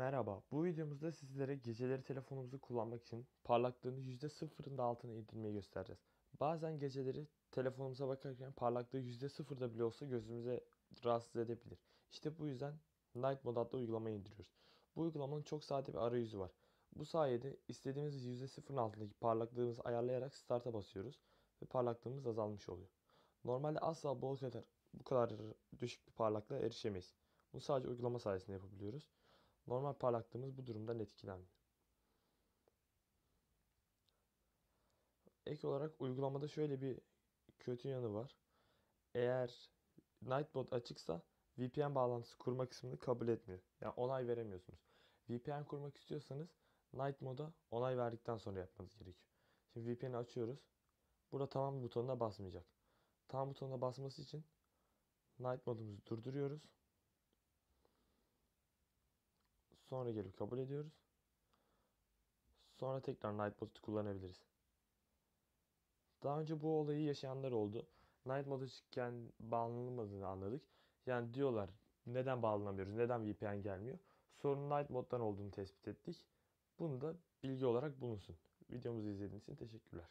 Merhaba, bu videomuzda sizlere geceleri telefonumuzu kullanmak için parlaklığını %0'ın da altına indirmeyi göstereceğiz. Bazen geceleri telefonumuza bakarken parlaklığı %0'da bile olsa gözümüze rahatsız edebilir. İşte bu yüzden Night Mode adlı uygulamayı indiriyoruz. Bu uygulamanın çok sade bir arayüzü var. Bu sayede istediğimiz %0'ın altındaki parlaklığımızı ayarlayarak Start'a basıyoruz ve parlaklığımız azalmış oluyor. Normalde asla bu kadar bu kadar düşük bir parlaklığa erişemeyiz. Bunu sadece uygulama sayesinde yapabiliyoruz. Normal parlaklığımız bu durumdan etkilenmiyor. Ek olarak uygulamada şöyle bir kötü yanı var. Eğer Night Mode açıksa VPN bağlantısı kurma kısmını kabul etmiyor. Yani onay veremiyorsunuz. VPN kurmak istiyorsanız Night Mode'a onay verdikten sonra yapmanız gerekiyor. Şimdi VPN'i açıyoruz. Burada tamam butonuna basmayacak. Tamam butonuna basması için Night modumuzu durduruyoruz. Sonra gelip kabul ediyoruz. Sonra tekrar Night Mode'u kullanabiliriz. Daha önce bu olayı yaşayanlar oldu. Night Mode açıkken bağlanılmadığını anladık. Yani diyorlar neden bağlanamıyoruz, neden VPN gelmiyor. Sorun Night Mode'dan olduğunu tespit ettik. Bunu da bilgi olarak bulunsun. Videomuzu izlediğiniz için teşekkürler.